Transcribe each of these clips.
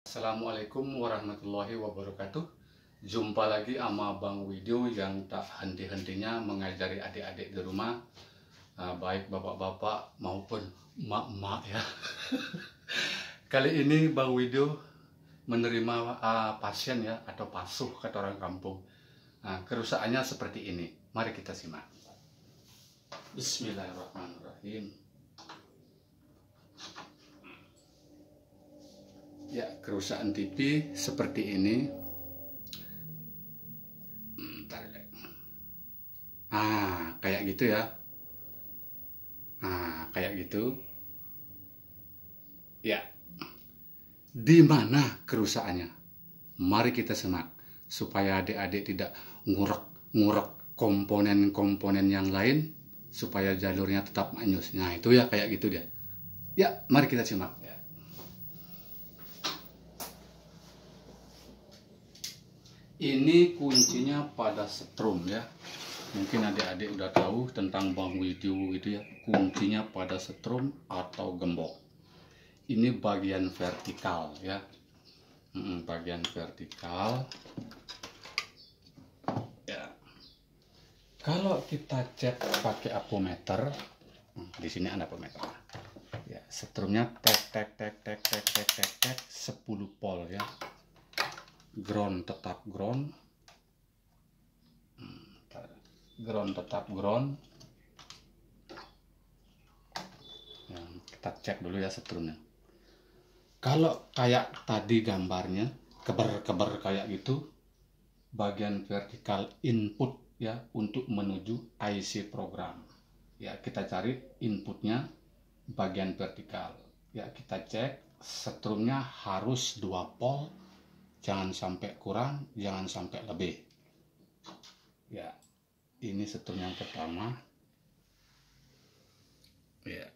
Assalamualaikum warahmatullahi wabarakatuh. Jumpa lagi sama Bang Widio yang tak henti-hentinya mengajari adik-adik di rumah. Uh, Baik bapak-bapak maupun emak-emak ya. Kali ini Bang Widio menerima uh, pasien ya atau pasuh kata orang kampung. Nah, Kerusakannya seperti ini. Mari kita simak. Bismillahirrahmanirrahim Ya, kerusakan TV seperti ini. Ah, kayak gitu ya. Ah, kayak gitu. Ya. Di mana kerusakannya? Mari kita semak supaya adik-adik tidak ngurek-ngurek komponen-komponen yang lain supaya jalurnya tetap manyus. Nah, itu ya kayak gitu dia. Ya, mari kita simak. Ini kuncinya pada setrum ya. Mungkin adik-adik udah tahu tentang Bang Widyu itu ya. Kuncinya pada setrum atau gembok. Ini bagian vertikal ya. Bagian vertikal. Ya. Kalau kita cek pakai apometer di sini ada apometer. Ya setrumnya tek tek tek tek tek tek tek tek 10 pol ya ground tetap ground. Hmm, ground tetap ground. Ya, kita cek dulu ya setrumnya kalau kayak tadi gambarnya keber-keber kayak gitu bagian vertikal input ya untuk menuju IC program. Ya kita cari inputnya bagian vertikal. Ya kita cek setrumnya harus 2 pol jangan sampai kurang jangan sampai lebih. Ya ini setrum yang pertama. Ya.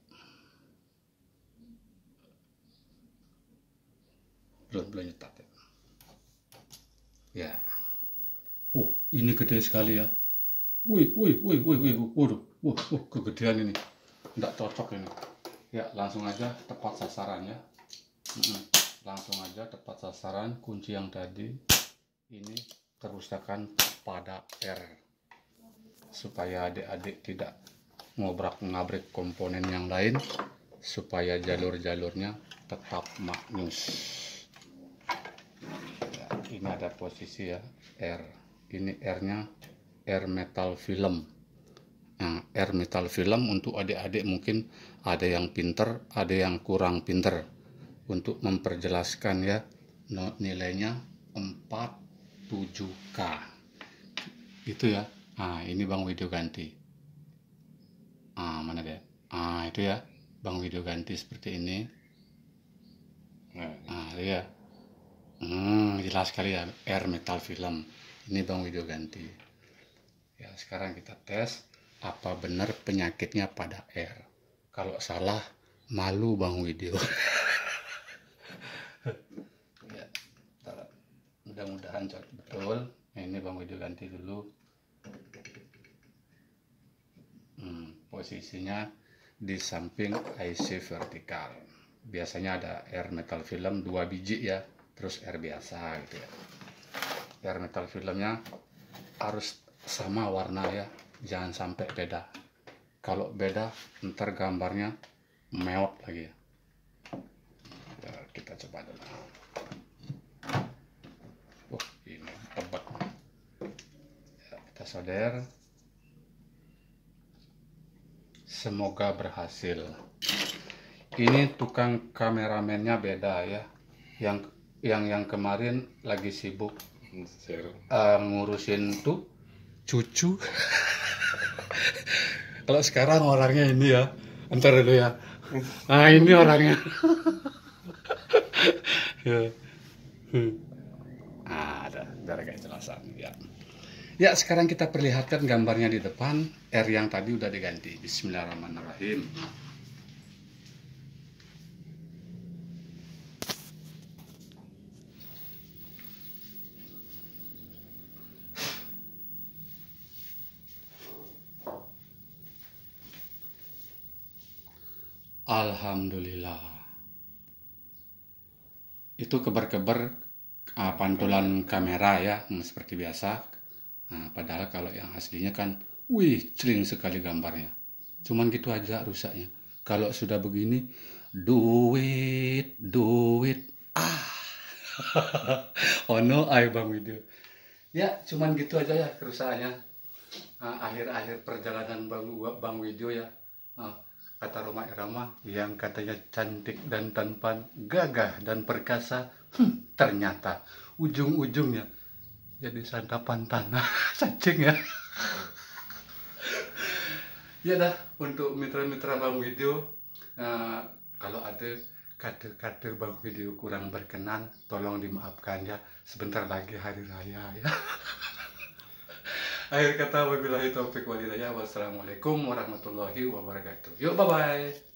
Belum belum nyetat ya. Ya. Oh ini gede sekali ya. Wih wih wih wih wih waduh wah wah kegedean ini. Tidak cocok ini. Ya langsung aja tepat sasaran ya. Mm -mm langsung aja tepat sasaran kunci yang tadi ini kerusakan pada R supaya adik-adik tidak ngobrak ngabrik komponen yang lain supaya jalur-jalurnya tetap maknyus ya, ini ada posisi ya R ini R nya R metal film. Nah, R metal film untuk adik-adik mungkin ada yang pinter ada yang kurang pinter untuk memperjelaskan ya nilainya 47K itu ya. Nah ini Bang Video ganti. Ah mana dia? Ah itu ya Bang Video ganti seperti ini. Nah ya. Hmm, jelas sekali ya air metal film. Ini Bang Video ganti. Ya sekarang kita tes apa benar penyakitnya pada air kalau salah malu Bang Video ya mudah-mudahan betul. Nah, ini bang Widio ganti dulu. Hmm, posisinya di samping IC vertikal. Biasanya ada air metal film dua biji ya. Terus air biasa gitu ya. Air metal filmnya harus sama warna ya. Jangan sampai beda. Kalau beda ntar gambarnya mewah lagi ya kita coba dulu oh ini tebak solder semoga berhasil ini tukang kameramennya beda ya yang yang yang kemarin lagi sibuk uh, ngurusin tuh cucu kalau sekarang orangnya ini ya ntar dulu ya nah ini orangnya ya. Hmm. Ah, ada, biar agak jelasan. Ya. Ya, sekarang kita perlihatkan gambarnya di depan. R yang tadi udah diganti. Bismillahirrahmanirrahim. Alhamdulillah itu keber-keber uh, pantulan kamera ya seperti biasa nah, padahal kalau yang aslinya kan wih celing sekali gambarnya. Cuman gitu aja rusaknya. Kalau sudah begini duit duit. Ah. Oh no ay bang video ya cuman gitu aja ya kerusakannya. Nah, akhir-akhir perjalanan bang bang video ya. Nah, kata Roma Irama yang katanya cantik dan tampan, gagah dan perkasa, hmm, ternyata ujung-ujungnya jadi santapan tanah cacing ya. ya dah untuk mitra-mitra Bang Video uh, kalau ada kata-kata Bang Video kurang berkenan tolong dimaafkan ya sebentar lagi hari raya ya. Akhir kata wabillahi taufiq walhidayah. Wassalamualaikum warahmatullahi wabarakatuh. Yuk bye bye.